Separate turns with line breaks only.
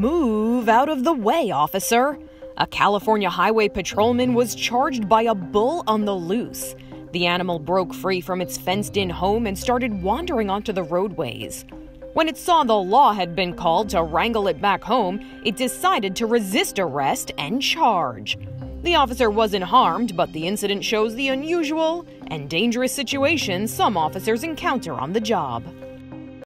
Move out of the way, officer. A California highway patrolman was charged by a bull on the loose. The animal broke free from its fenced in home and started wandering onto the roadways. When it saw the law had been called to wrangle it back home, it decided to resist arrest and charge. The officer wasn't harmed, but the incident shows the unusual and dangerous situations some officers encounter on the job.